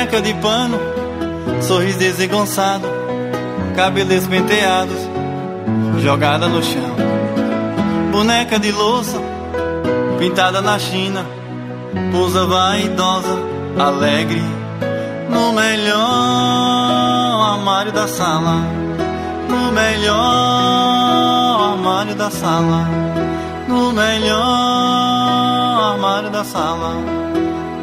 Boneca de pano, sorriso desengonçado, cabelos penteados, jogada no chão. Boneca de louça, pintada na China, pousa vaidosa, alegre, no melhor armário da sala, no melhor armário da sala, no melhor armário da sala.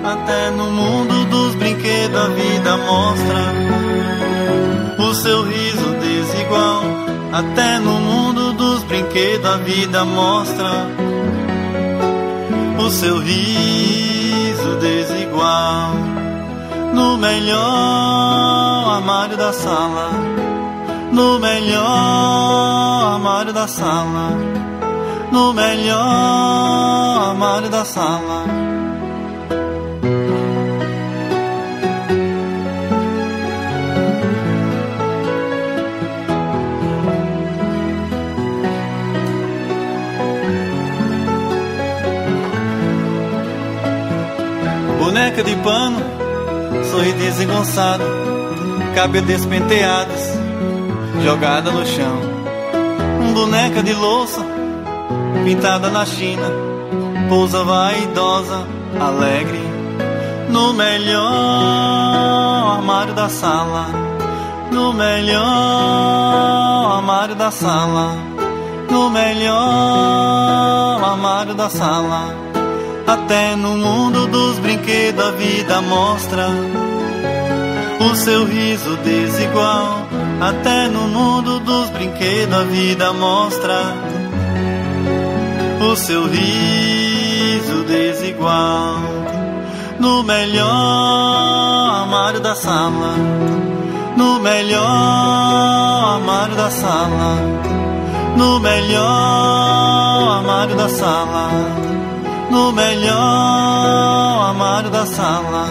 Até no mundo dos brinquedos a vida mostra o seu riso desigual. Até no mundo dos brinquedos a vida mostra o seu riso desigual. No melhor armário da sala, no melhor armário da sala, no melhor armário da sala. Boneca de pano, sorri desengonçado, cabelo despenteados, jogada no chão. Boneca de louça, pintada na China, pousa vaidosa, alegre, no melhor armário da sala, no melhor armário da sala, no melhor armário da sala. Até no mundo dos brinquedos a vida mostra o seu riso desigual. Até no mundo dos brinquedos a vida mostra o seu riso desigual. No melhor armário da sala, no melhor armário da sala, no melhor armário da sala no melhor armário da sala